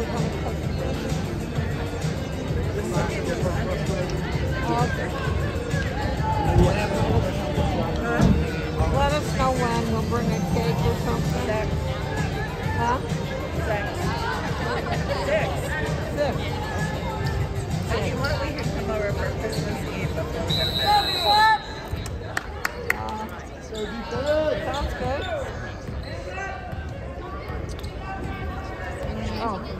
Let us know when, we'll bring a cake or something. Huh? Six. Six. six. If you want, we can come over for Christmas Eve before we go to bed. Sounds good. Oh,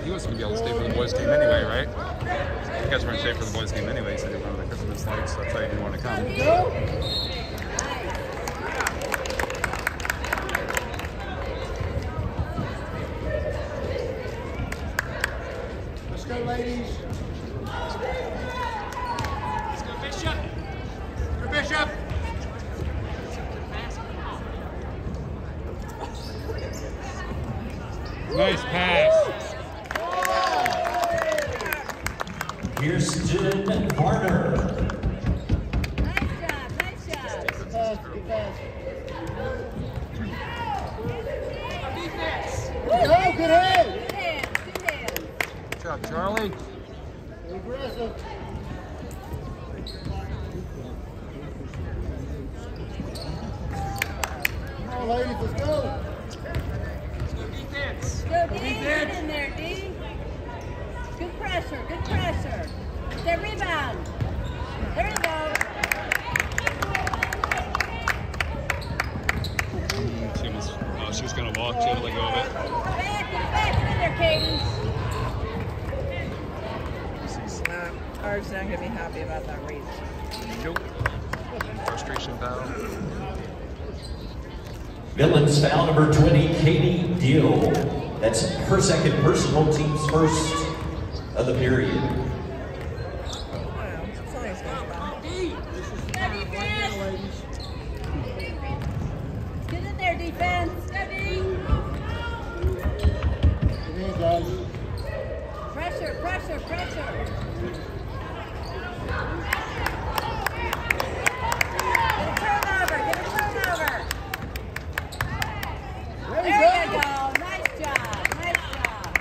he was gonna be able to stay for the boys' game anyway, right? You guys were gonna stay for the boys' game anyway. Said he wanted the Christmas lights. That's why he didn't want to come. Let's go, ladies. Let's go, Bishop. Go, Bishop. Nice pass. Kirsten Varner. Defense. Go, good head. Good job, Charlie. Aggressive. Come on, ladies, let's go. Let's go, defense. Go, D. Get in there, D. Good pressure, good pressure. The rebound. There you go. She was, uh, she was gonna walk. She had to let go of it. Back, get back in there, Cadence. No, Art's not gonna be happy about that reach. Nope. Frustration foul. Villains foul number 20, Katie Deal. That's her second personal, team's first of the period. Wow, it's only supposed to D. Go, defense. Get in there, defense. Go, D. Come in, guys. Pressure, pressure, pressure. Get a turnover, get a turnover. There There you go. Nice job, nice job.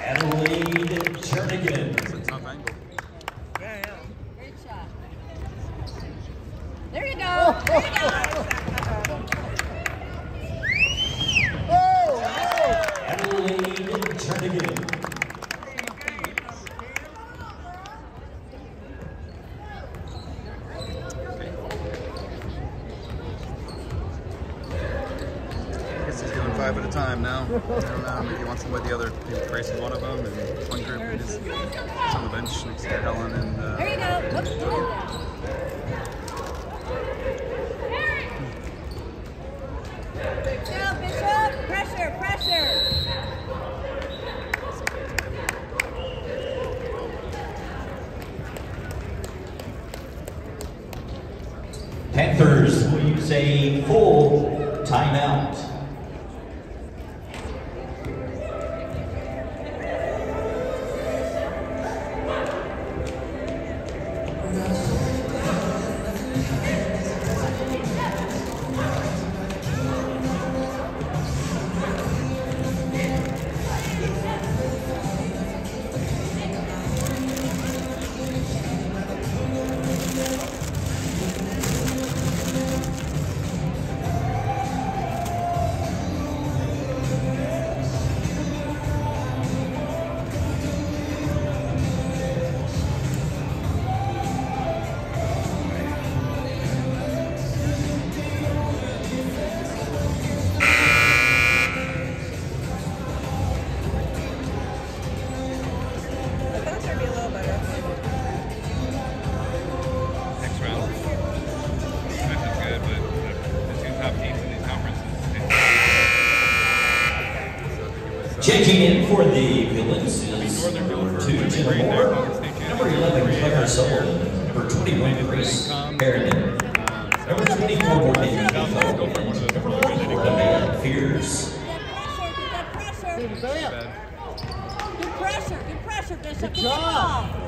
Adelaide Jernigan. It's a tough angle. Yeah, yeah. Great shot. There you go. There you go. Oh, oh. Adelaide Jernigan. I guess he's doing five at a time now. I don't know. Maybe he wants somebody the other. Maybe Grayson one of them, and one group is is on the bench next to Helen and. Uh, There you go. Whoops. Go, Bishop. Pressure, pressure. Panthers will use a full timeout. Checking in for the Villains is number two, Jenna Moore. Number 11, Claire Sullivan. Number 21, Grace Harriman. Number 24, Morgan Defoe. Number 44, Nevaeh Fears. Good pressure, good Steve pressure. Bam. Good pressure, good pressure, Bishop. Good Keep it job.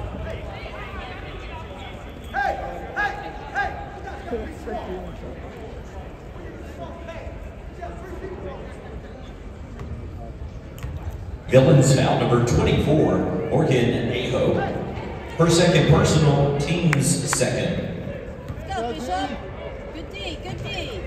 Ball. Foul number 24, Morgan Aho. Her second personal, team's second. Bishop. Good D, good D.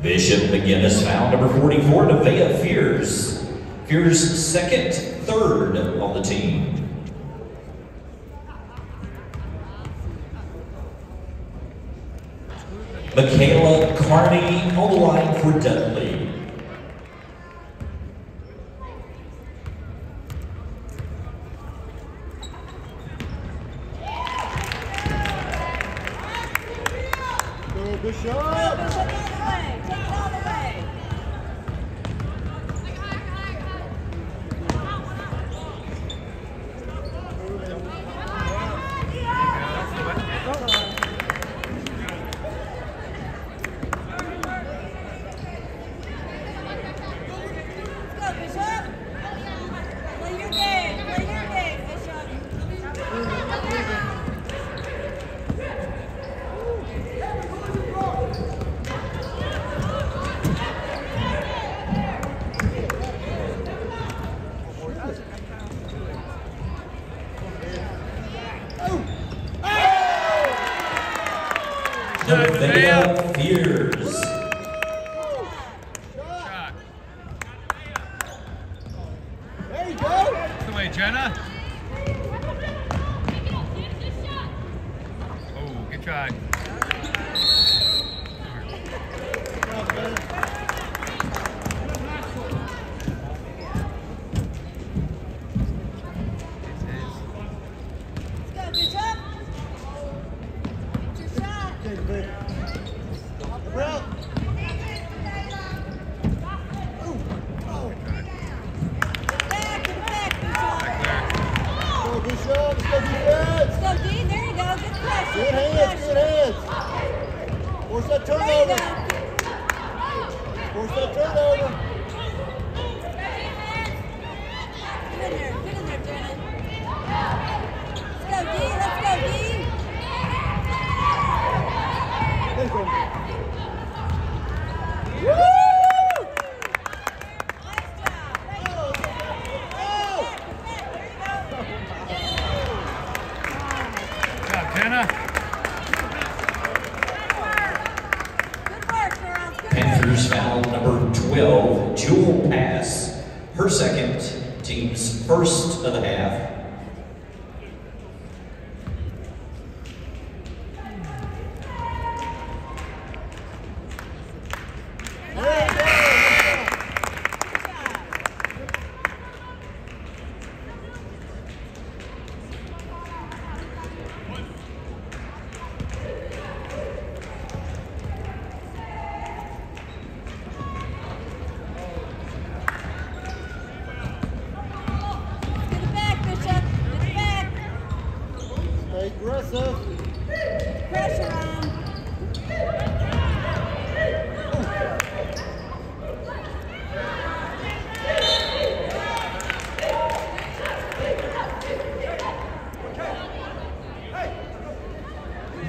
Bishop McGuinness foul number 44, Nevaeh Fears. Fears second, third on the team. Michaela Carney on the line for Dudley. Go Bishop. Go, Bishop, all the way. Take it all the way. Go, Bishop. Play your game. Play your game, Bishop. Nevaeh Fears. Shot.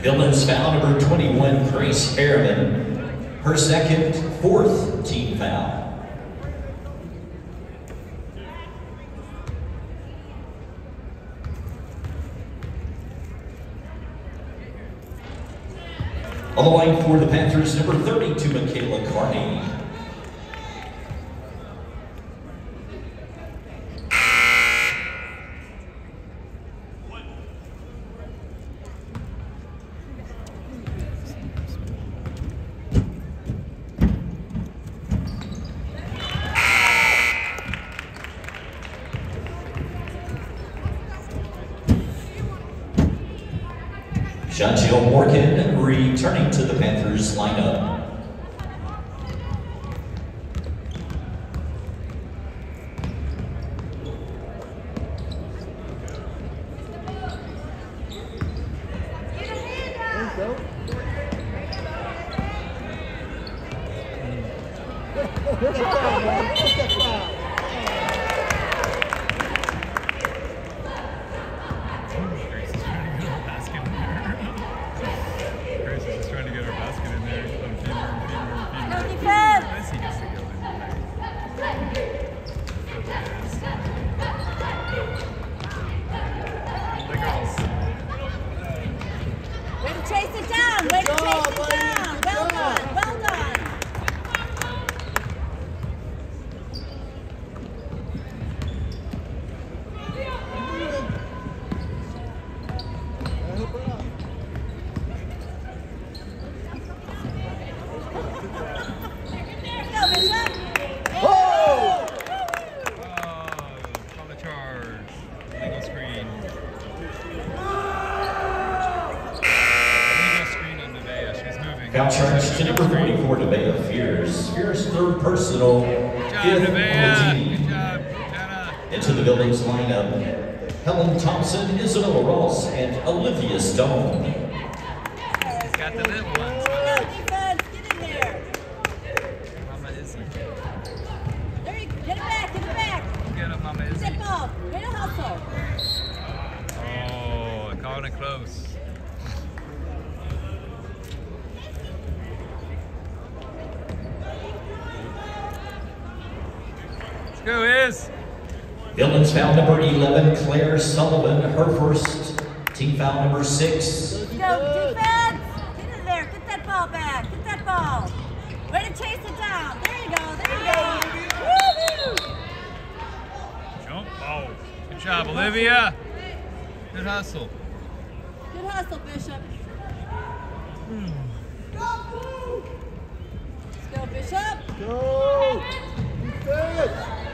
Villains foul number 21, Grace Harriman. Her second, fourth team foul. On the line for the Panthers, number 32, Michaela Carney. Legal screen. Screen on Nevaeh. She's moving. Foul charge to number 44, Nevaeh Fears. Fears third personal, Good job, Nevaeh. Good job, Jenna. Into the Villains lineup, Helen Thompson, Isabella Ross, and Olivia Stone. She's got the little ones. Go, defense! Get in there! Mama Izzy. There you Get it back! Get it back! Get up, Mama Get Izzy. that ball! Way to hustle! Oh, calling it close. Let's go, Iz. Villains foul number 11, Claire Sullivan, her first. Team foul number 6. Go, defense! Get in there! Get that ball back! Get that ball! Way to chase it down! There you go! There you go! Woo-hoo! Jump ball. Good job, Olivia. Good hustle. Good hustle, Bishop. Let's go, Bishop. Go! Defense!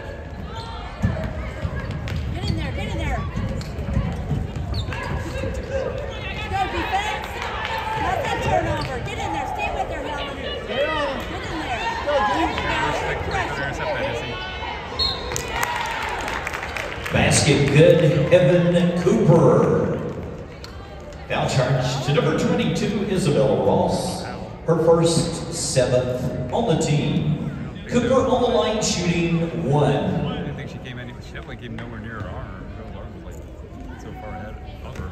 Defense. Not that turnover. Get in there. Stay with her, Helen. Stay on him. Get in there. Go, There Dean. you go. Respect, Good pressure. intercept that, Izzy. Basket good, Evan Cooper. Foul charge to number 22, Isabella Ross. Her first, seventh on the team. Cooper on the line shooting one. I didn't think she came any. She definitely came nowhere near her arm. Her arm was like so far ahead of her.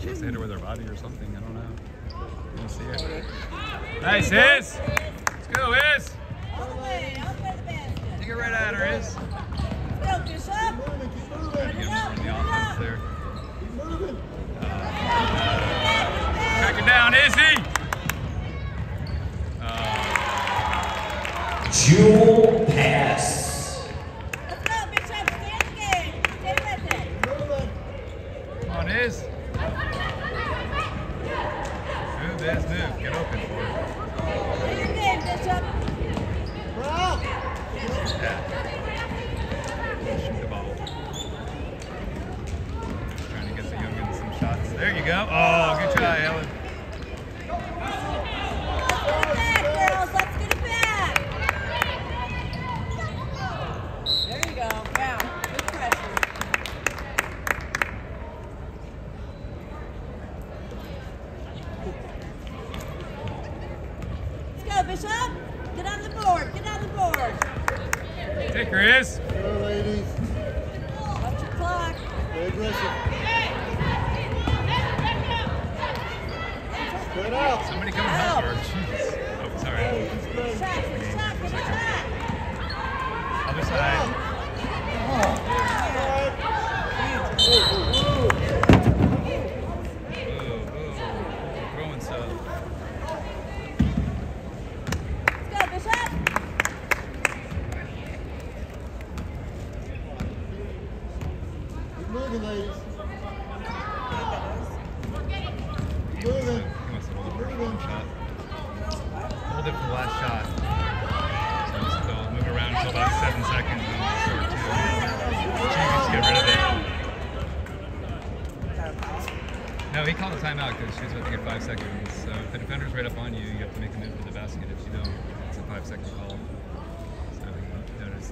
She must have hit her with her body or something. I don't know. Didn't see it. Nice, Iz. Let's go, Iz. All the way. Out by the basket. Take it right at her, Iz. Go, Bishop. Moving, keep moving. Put Get up. her in the offense there. Keep moving. Track it down, Izzy. Uh, Jewel pass.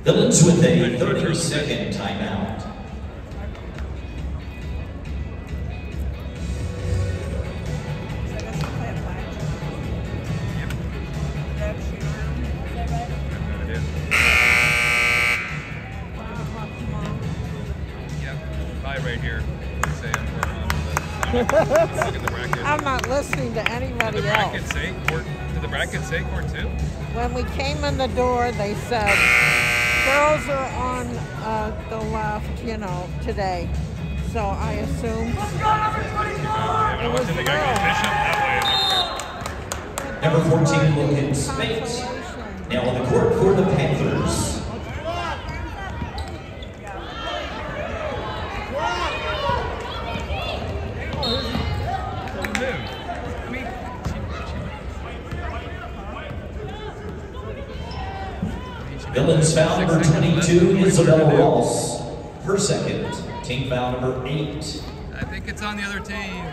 Villains with a 30-second timeout. right here. I'm not listening to anybody did else. Say, or, did the bracket say court two? When we came in the door, they said girls are on uh, the left, you know, today. So I assume. It was the. Number 14, Wilkins Bates. Now on the court for the Panthers. Villains foul number 22, Isabella Ross. Her second, team foul number eight. I think it's on the other team.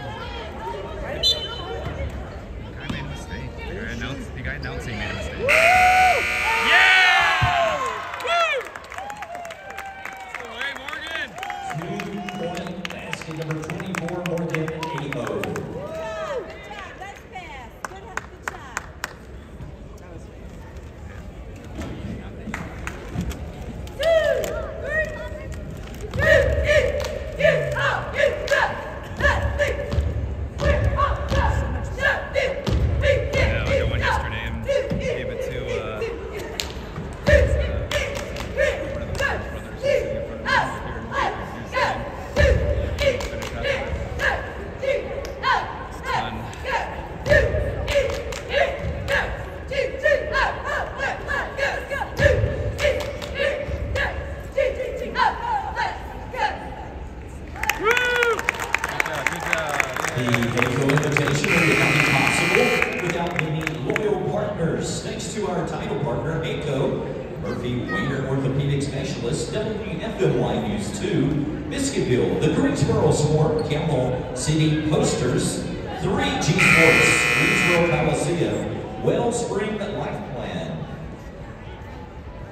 3G Horse, Greensboro Coliseum, Wellspring Life Plan,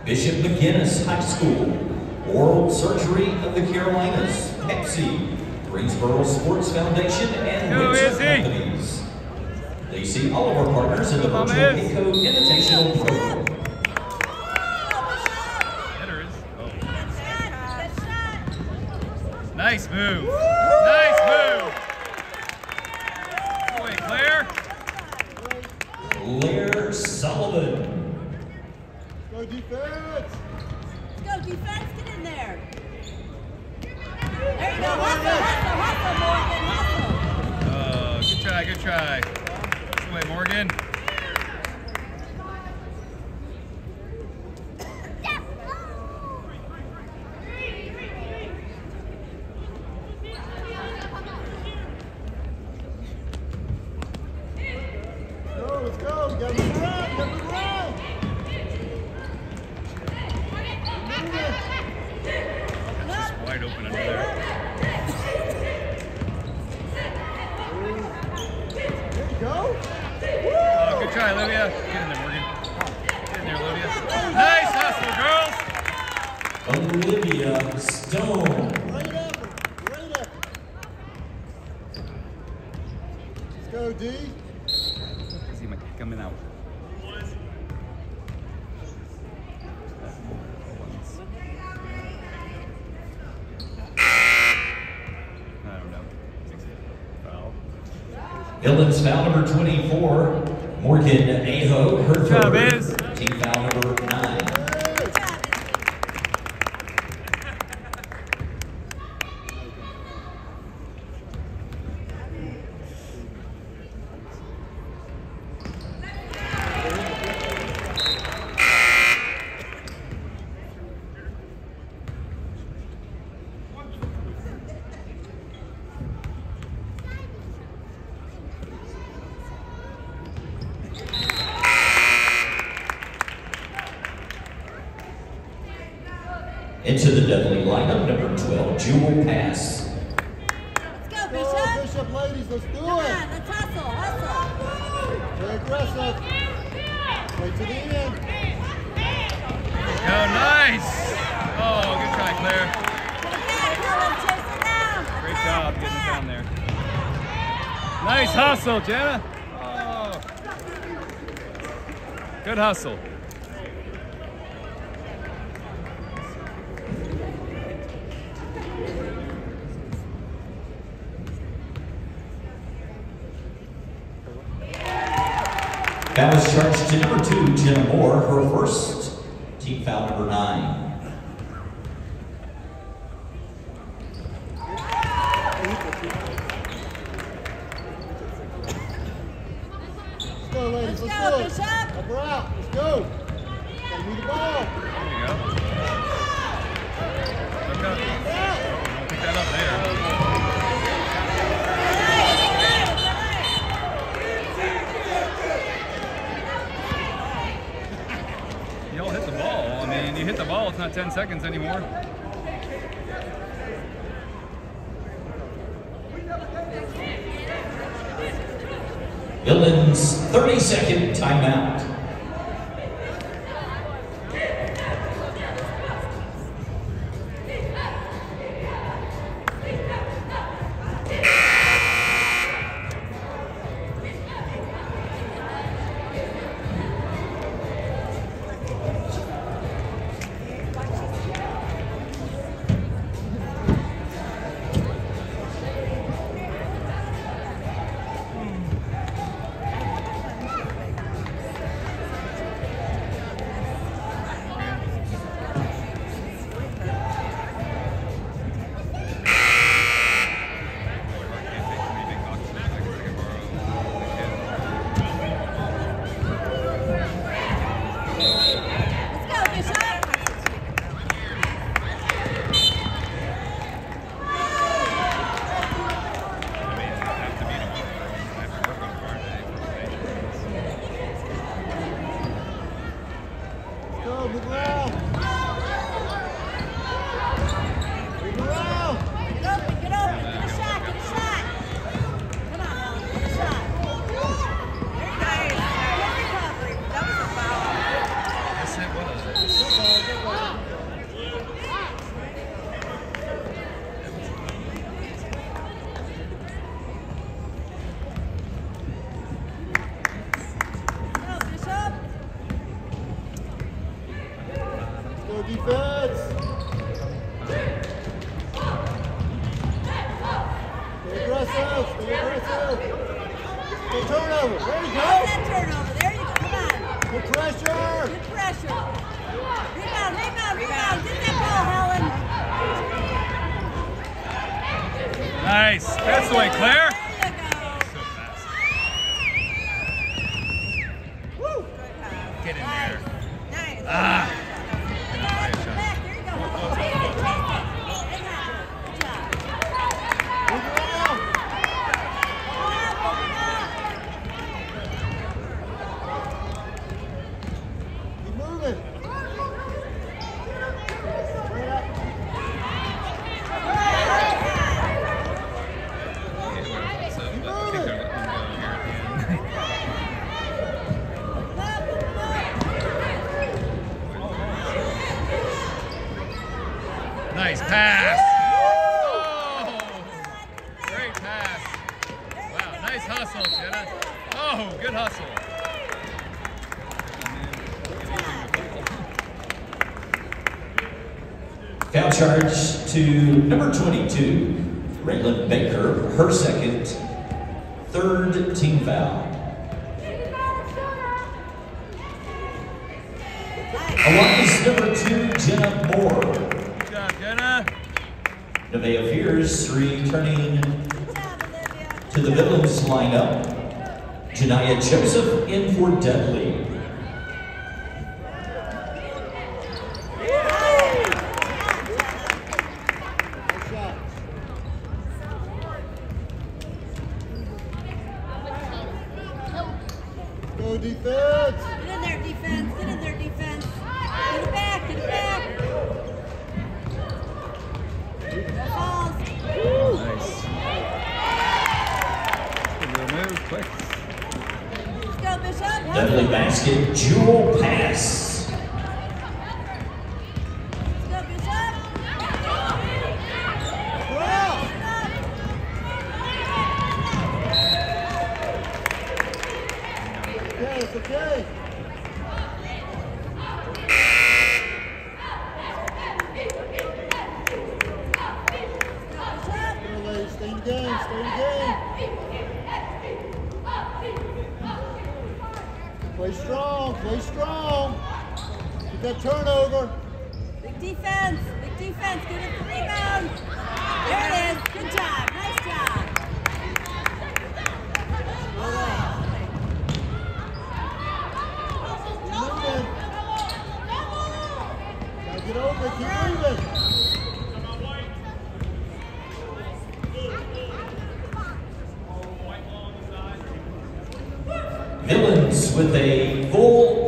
Bishop McGuinness High School, Oral Surgery of the Carolinas, Pepsi, Greensboro Sports Foundation, and Wix Companies. They see all of our partners in the virtual HAECO Invitational Program. Nice move. Netherlands foul number 24, Morgan Aho. Her Good job, into the Villains lineup, number 12, Jewel Pass. Let's go, Bishop. Go, Bishop, ladies, let's do Come it. On, let's hustle, hustle. Very aggressive. Wait to the end. Go, nice. Oh, good try, Claire. Great job getting down there. Nice hustle, Jenna. Oh. Good hustle. Foul is charged to number two, Jenna Moore, her first team foul number nine. Let's go, ladies. Let's Let's, go, do it. Bishop. Help her out. Let's go. Gotta move the ball. There you go. Look up. Don't pick that up later. You all hit the ball. I mean, you hit the ball, it's not 10 seconds anymore. Villains 30 second timeout. Pass. Oh, great pass. Wow, nice hustle, Jenna. Oh, good hustle. Foul charge to number 22, Raylan Baker, her second, third team foul. Lineup. Janiyah Joseph in for Dudley. basket, Jewel Pass. Villains with a full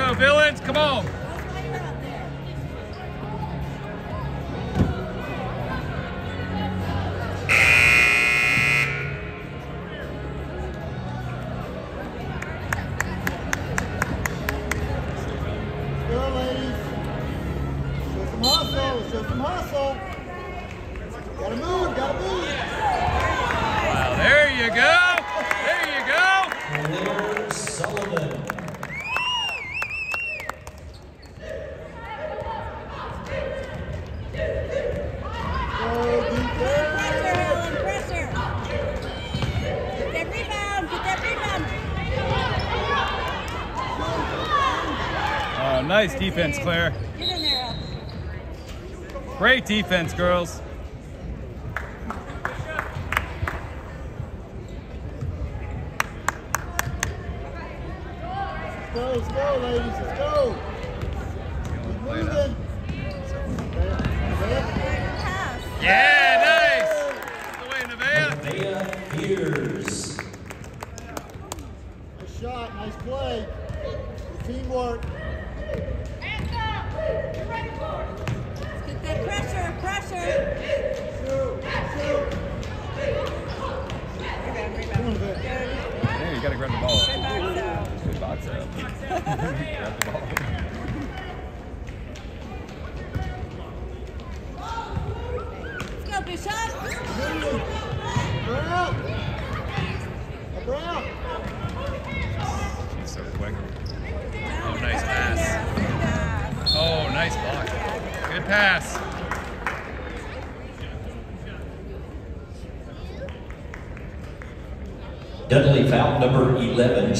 go, villains, come on. defense, Claire. Great defense, girls.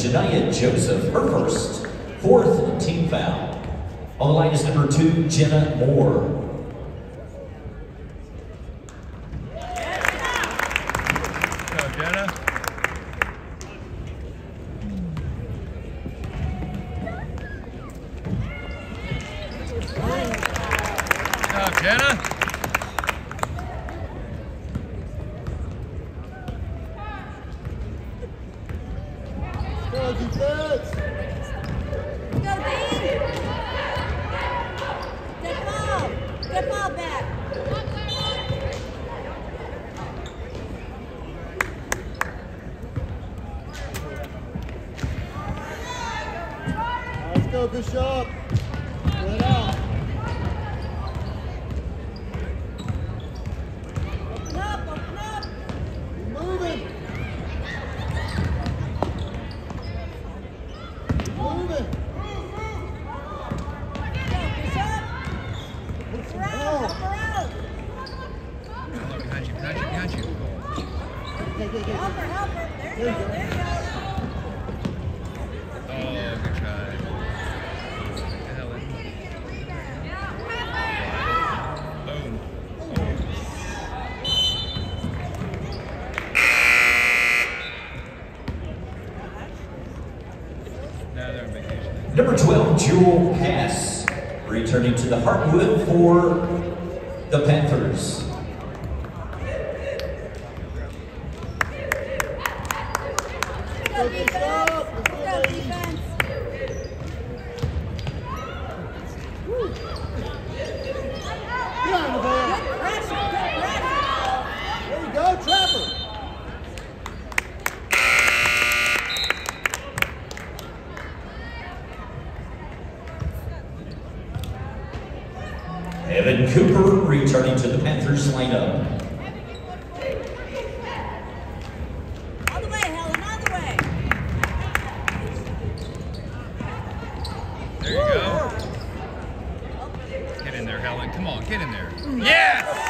Shania Joseph, her first, fourth team foul. On the line is number two, Jenna Moore. Push up. Let out. Help her, help her. There you go, there you go. Oh, okay. Jewel pass, returning to the Heartwood for the Panthers. kid in there. Yes!